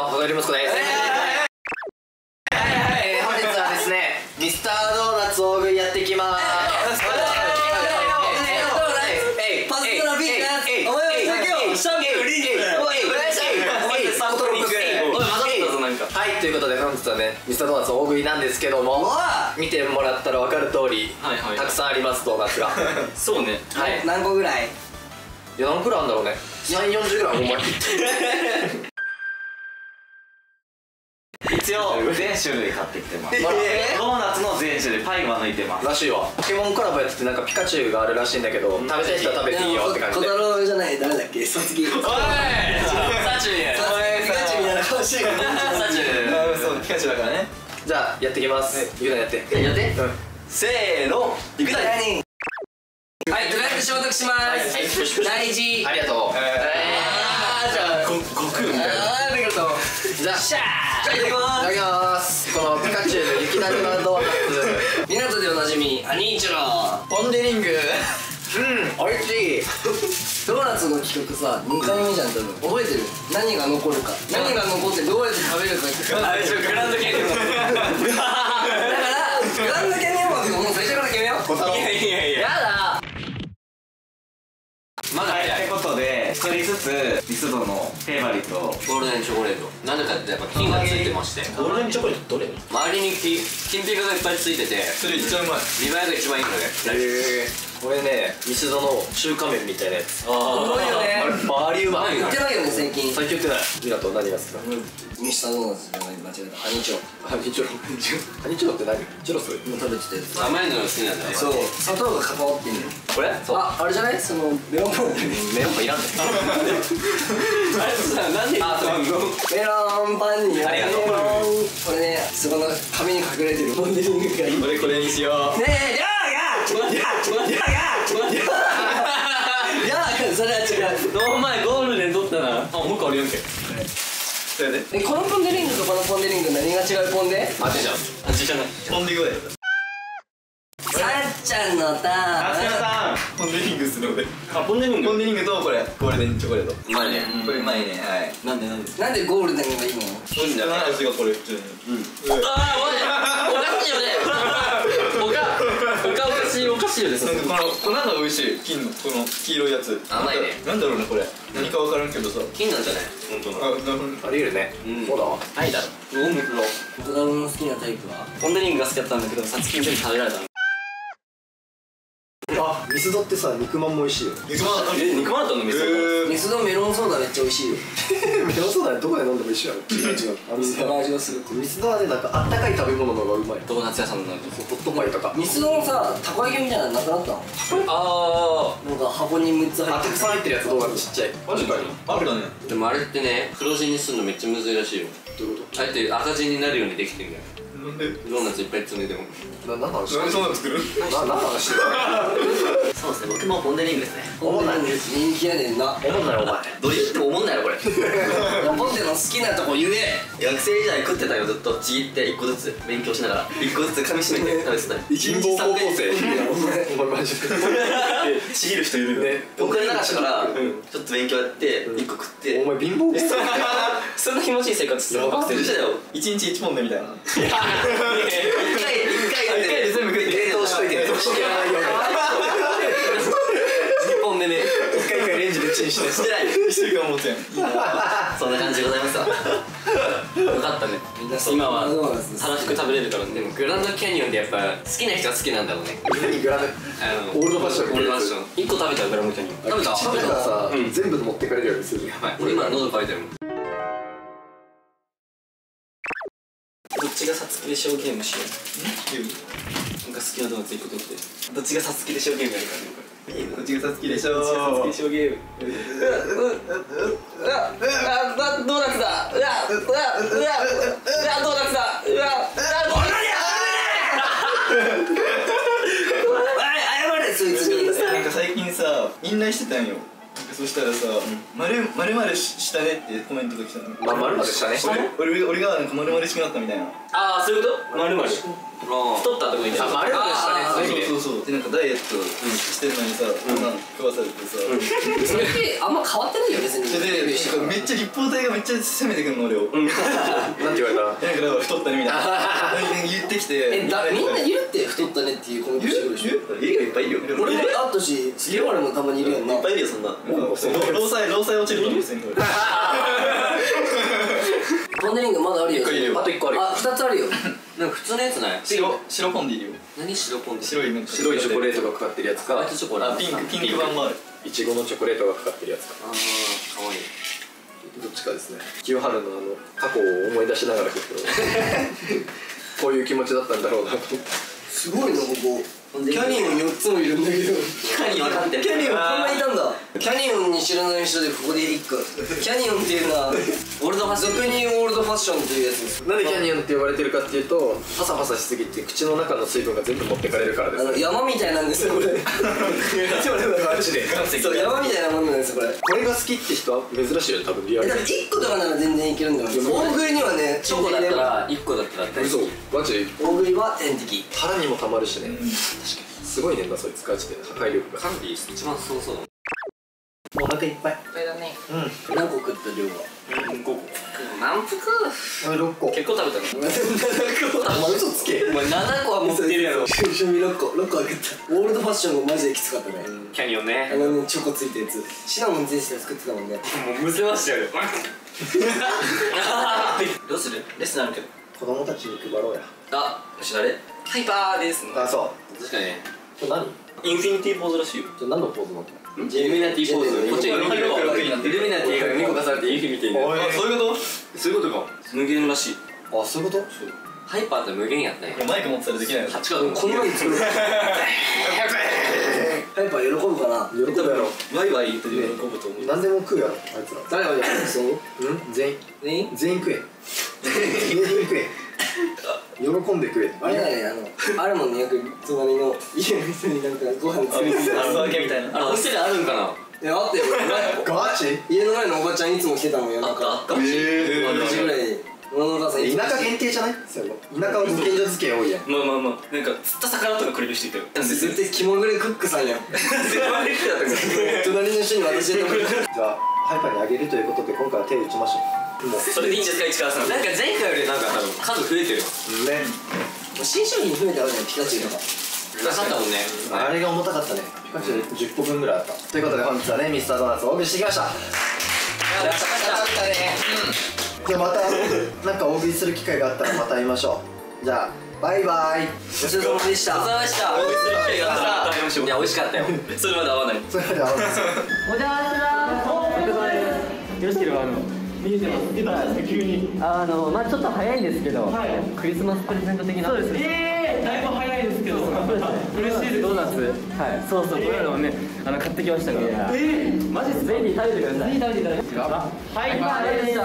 の小り息子ですえー本日はですねミスタードーナツ大食いやっていきます。はいということで本日はねミスタードーナツ大食いなんですけどもわ見てもらったら分かる通りはいはいたくさんありますドーナツがそうねはい何個ぐらいいや何くらいあるんだろうね340ぐらいほんまに一応全種類買ってきてます。えドーナツの全種類パイは抜いてます。らしいわ。ポケモンコラボやっててなんかピカチュウがあるらしいんだけど食べたい人は食べていいよって感じ小で太郎じゃない誰だっけ？卒業。おいサチュウやピカチュウみたいな顔してる。からサチュウ そうピカチュウだからね。じゃあやっていきます。ゆうなやって。やって。うんせーのいくだ何はい、とりあえず消毒します。大事。ありがとう。あーじゃあご悟空みたいな。ありがとう。じゃあ。じゃあいただきまいただきます。このピカチュウの雪だるまドーナツ。港でおなじみ、アニーチョロ。ポン・デ・リング。うんおいしいすドーナツの企画さ2回目じゃん多分覚えてる？何が残るか。何が残ってどうやって食べるか。ってあれ、グランドキャニオン。だからグランドキャニオン枠もう最初から決めよういやいやいや。やだまだはい、と早い。いうことで一人ずつミスドのフェイバリットをゴールデンチョコレート。なんでかってやっぱ金がついてまして。ゴールデンチョコレートどれ周りに金金ピカがいっぱいついてて、それ一番うまい見栄えが一番いいので。へえこれねミスドの中華麺みたいなやつ。うまいよね。あれバリうまい言ってないよね最近。最近言ってない。ミラト何が好きなのミスタードーナツじゃない間違えた。アニチョ。ハニチョ。ロハニチョロって何？チョロス今食べてたやつ。甘いのが好きなんだね。そう。砂糖が関わってんの。よこれ？そう。ああれじゃない？そのメロンパンメロンパンいらんね。あれさ、なんであそう。メロンパンにありがとう。これねそこの紙に隠れてるモンデリングがいい。ねこれこれにしよう。えそれは違うお前ゴールデン取ったな。あ、もう一個あるやんけ。それでえこのポンデリングとこのポンデリング何が違うポンデ当てじゃん味じゃない。ポンデグだよさっちゃんのタあすみーンませんポンデリングする俺あ、ポンデリンポンデリングとこれゴールデンチョコレートうまいね。これうまいねはいなんでなんでなんでゴールデンがいいの？そうじゃない。味がこれ普通にああ、おい、おかしいよね。おか、おかおかしいおかしいよね。それなんかこの粉が美味しい金のこの黄色いやつ甘いねなんだろうねこれ何か分からんけどさ金なんじゃない？本当。なるほどありえるねうんそうだわないだろ。オムロ。小太郎の好きなタイプは？ポンデリングが好きだったんだけど、さつきに全部食べられたの。あミスドってさ肉まんも美味しいよ肉まんえ、肉まんだったの？店えミスドメロンソーダめっちゃ美味しいよ。メロンソーダどこで飲んでも一緒やろ 違う違う。あミスドの味がするミスドはねなんかあったかい食べ物の方がうまい。ドーナツ屋さんのなんかホットパイとか。ミスドのさたこ焼きみたいなのなくなったの？あなんか箱に6つ入ってあたくさん入ってるやつ動画ちっちゃい。確かにあるだね。あでもあれってね黒字にするのめっちゃむずいらしいよ。どういうこあえて赤字になるようにできてんだよドーナツいっぱい積んでても。とな何の話なんでそんなの？作るの話してるそうですね。僕もポンデリングですね。思んない人気やねんな。思んないお前。どう言っても思んないよこれ。ポンデの好きなとこ言え。学生時代食ってたよずっとちぎって一個ずつ勉強しながら。一個ずつ噛みしめて食べてたよ。貧乏高校生お前。マジで。ちぎる人いるよ。ねお金なかったからちょっと勉強やって一個食って。お前貧乏高校生そんな気持ちいい生活してた学生時代だよ一日一ポンデみたいな。一回一回で全部食って冷凍しといて。ね知らないよ日本でね一回一回レンジでチンしてしてない。一週間持つやんそんな感じでござい。ますわよかったね今はドーナツたらふく食べれるからでもグランドキャニオンでやっぱ好きな人は好きなんだろうね何グラムあのオールドファッションオールドファッション1個食べたグランドキャニオン食べた食べたらさ全部持ってかれるようにするやばい。俺今喉乾い。てるもんどっちがさつきでしょうゲームしようなんか好きなドーナツ1個取ってどっちがさつきでしょうゲームやるかねこれこっちがさつきでしょどっちがさつきでしょゲームうわうわドーナツだうわうわうわうわドーナツだうわうわドーナツ謝れそいつになんか最近さ院内してたんよそしたらさ「まるまるまるしたね」ってコメントが来たのまるまるしたね俺俺がなんかまるまるしくなったみたいなああそういうことまるまる太ったとこにあまるまるしたねそうそうそうそう。でなんかダイエットしてるのにさこんなん食わされてさ。それってあんま変わってないよ別にめっちゃ立方体がめっちゃ攻めてくんの俺を。なん。て言われたなんかだから太ったねみたいな。言ってきて。えだみんないるって太ったねっていうコメントしてくるでしょ？家がいっぱいいるよ俺もあったし杉原もたまにいるやんないっぱいいるよそんな労災労災落ちると思う普通にこれポン・デ・リングまだあるよあと一個あるよあ二つあるよなんか普通のやつない？白白ポンでいるよ。何白ポンって白いなんか白いチョコレートがかかってるやつか。ホワイトチョコレート。あピンク。ピンク。版もある。いちごのチョコレートがかかってるやつか。ああかわいい。どっちかですね。清春のあの過去を思い出しながら聞くと こういう気持ちだったんだろうなとすごいなここキャニオン4つもいるんだけど。キャニオン分かってる。キャニオンこんないたんだ。キャニオンに知らない人でここで一個キャニオンっていうのはオールドファッション。俗にオールドファッションっていうやつです。なんでキャニオンって呼ばれてるかっていうとパサパサしすぎて口の中の水分が全部持ってかれるからですあの山みたいなんですよこれ。マジで。そう山みたいなもんですよこれ。これが好きって人は珍しいよね多分リアルに。えだから1個とかなら全然いけるんだよ。大食いにはねチョコだったら1個だったら大嘘マジ？大食いは天敵。腹にもたまるしね、確かに。すごいねんなそいつガチで。破壊力が。カンディー一番すごそう。だお腹いっぱい。これだね。何個食った量は。満腹？6個。結構食べたの？お 前嘘つけ。お前7個は持ってるやろ。一緒に6個。6個あげた。オールドファッションがマジできつかったね。キャニオンね。あのねチョコついたやつ。シナモン全身で作ってたもんね。もうむせましたよ。どうする？レッスンあるけど。子供たちに配ろうや。あよし誰？ハイパーです。あそう。確かにね。これ何？インフィニティポーズらしいよ。じゃ何のポーズなの？イルミナティポーズ。こっちがイルミナティイルミナティが2個重ねて夕日みたいなおい。あそういうこと？そういうこと？か無限らしい。あそういうこと？ハイパーって無限やったねいやマイク持ってたらできないの8かこんなに作る。やっぱ喜ぶかな？喜ぶやろ。ワイワイ言って喜ぶと思う。何でも食うやろあいつら。誰がやるそううん？全員。全員？全員食え。全員食え喜んで食えあれだねあのあるもんねよく隣の家の人になんかご飯作りてあ素揚げみたいな。あお店であるんかな？いやあったよ。ガチ？家の前のおばちゃんいつも来てたもん夜中あった。えー。4時ぐらい田さんいつも田舎限定じゃないそういうの田舎は保健所付け多いやん。まあまあまあ。なんか釣った魚とかくれる人いたよ絶対気まぐれクックさんやん。隣の人に渡してたもん。じゃあハイパーにあげるということで今回は手を打ちましょそれでいいんですか市川さん。なんか前回よりなんか多分数増えてるよ。うね新商品増えてあるじゃんピカチュウとかなかったもんね。あれが重たかったね。ピカチュウ10個分ぐらいあった。ということで本日はねミスタードーナツをお送りしてきました。じゃあまたなんか大食いする機会があったらまた会いましょう。じゃあバイバイ。ごちそうさまでした。ごちそうさまでした。いや美味しかったよ。それまで会わない。それでは会おうよろしければあの見えてます。出たんですか？急に。あのまあちょっと早いんですけど、クリスマスプレゼント的な。そうです。ええだいぶ早いですけど。嬉しいです。ドーナツはい。そうそうこういうのをねあの買ってきましたから。ええマジですぜひ食べてください。ぜひ食べていただきますはい。バイバイでした